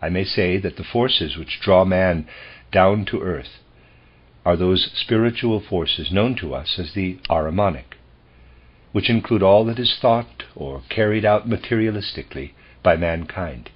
I may say that the forces which draw man down to earth are those spiritual forces known to us as the Ahrimanic, which include all that is thought or carried out materialistically by mankind.